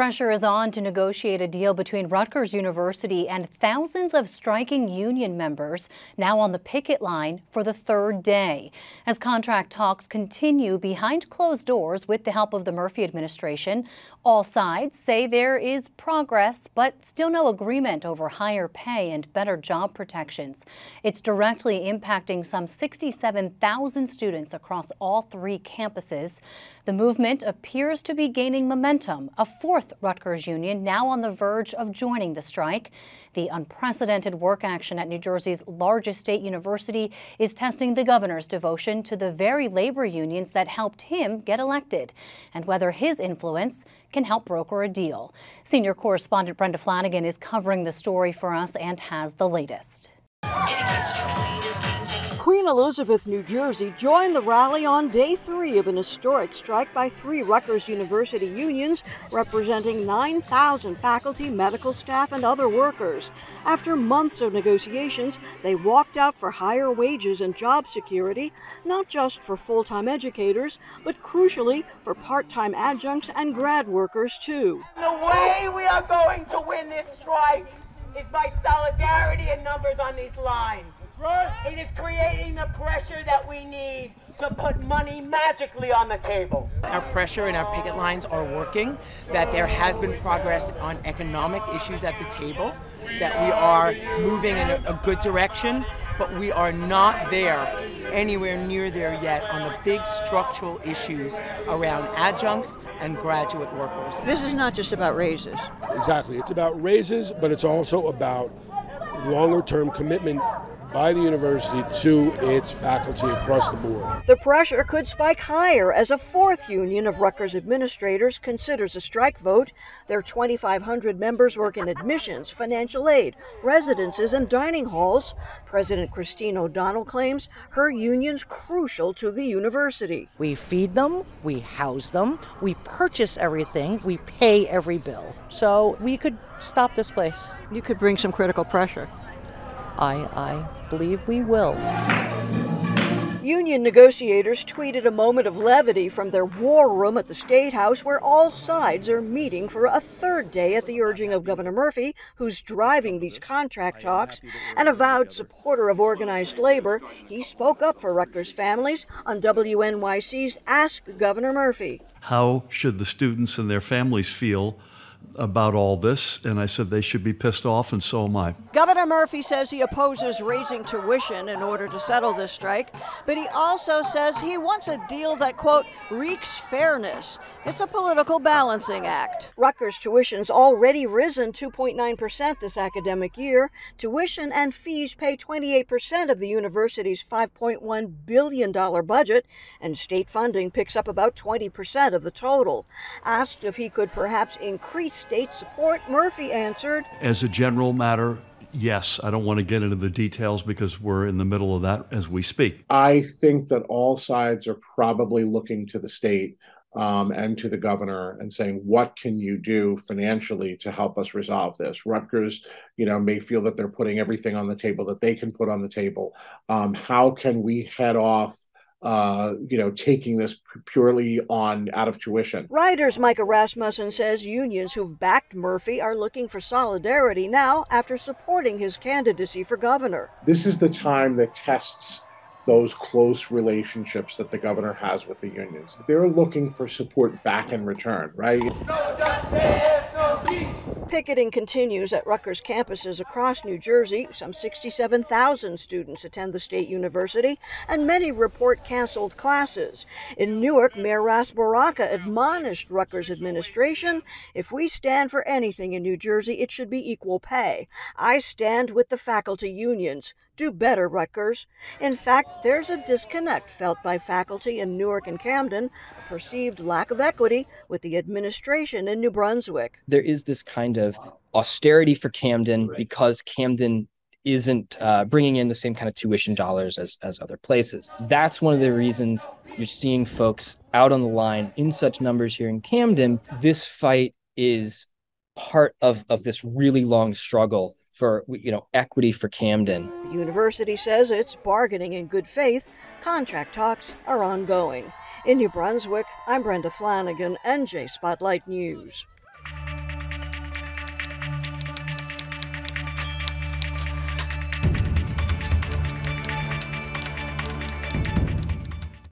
Pressure is on to negotiate a deal between Rutgers University and thousands of striking union members now on the picket line for the third day. As contract talks continue behind closed doors with the help of the Murphy administration, all sides say there is progress, but still no agreement over higher pay and better job protections. It's directly impacting some 67,000 students across all three campuses. The movement appears to be gaining momentum. A fourth Rutgers union now on the verge of joining the strike. The unprecedented work action at New Jersey's largest state university is testing the governor's devotion to the very labor unions that helped him get elected and whether his influence can help broker a deal. Senior correspondent Brenda Flanagan is covering the story for us and has the latest. Queen Elizabeth, New Jersey joined the rally on day three of an historic strike by three Rutgers University unions representing 9,000 faculty, medical staff, and other workers. After months of negotiations, they walked out for higher wages and job security, not just for full time educators, but crucially for part time adjuncts and grad workers, too. The way we are going to win this strike is by solidarity and numbers on these lines. Right. It is creating the pressure that we need to put money magically on the table. Our pressure and our picket lines are working, that there has been progress on economic issues at the table, that we are moving in a, a good direction, but we are not there anywhere near there yet on the big structural issues around adjuncts and graduate workers. This is not just about raises. Exactly. It's about raises, but it's also about longer term commitment by the university to its faculty across the board. The pressure could spike higher as a fourth union of Rutgers administrators considers a strike vote. Their 2,500 members work in admissions, financial aid, residences, and dining halls. President Christine O'Connell claims her union's crucial to the university. We feed them, we house them, we purchase everything, we pay every bill. So we could stop this place. You could bring some critical pressure. I, I believe we will. Union negotiators tweeted a moment of levity from their war room at the State House, where all sides are meeting for a third day at the urging of Governor Murphy, who's driving these contract talks. An avowed supporter of organized labor, he spoke up for Rutgers families on WNYC's Ask Governor Murphy. How should the students and their families feel about all this, and I said they should be pissed off, and so am I. Governor Murphy says he opposes raising tuition in order to settle this strike, but he also says he wants a deal that, quote, reeks fairness. It's a political balancing act. Rutgers tuition's already risen 2.9% this academic year. Tuition and fees pay 28% of the university's $5.1 billion budget, and state funding picks up about 20% of the total. Asked if he could perhaps increase state support, Murphy answered As a general matter, yes. I don't want to get into the details because we're in the middle of that as we speak. I think that all sides are probably looking to the state um, and to the governor and saying, what can you do financially to help us resolve this? Rutgers, you know, may feel that they're putting everything on the table that they can put on the table. Um, how can we head off uh, you know, taking this purely on out of tuition. Rider's Micah Rasmussen says unions who've backed Murphy are looking for solidarity now after supporting his candidacy for governor. This is the time that tests those close relationships that the governor has with the unions. They're looking for support back in return, right? No justice, no Picketing continues at Rutgers campuses across New Jersey. Some 67,000 students attend the state university, and many report canceled classes. In Newark, Mayor Ras Baraka admonished Rutgers administration if we stand for anything in New Jersey, it should be equal pay. I stand with the faculty unions. Do better, Rutgers. In fact, there's a disconnect felt by faculty in Newark and Camden, a perceived lack of equity with the administration in New Brunswick. There is this kind of austerity for Camden because Camden isn't uh, bringing in the same kind of tuition dollars as, as other places. That's one of the reasons you're seeing folks out on the line in such numbers here in Camden. This fight is part of, of this really long struggle for you know equity for Camden. The university says it's bargaining in good faith. Contract talks are ongoing. In New Brunswick, I'm Brenda Flanagan, NJ Spotlight News.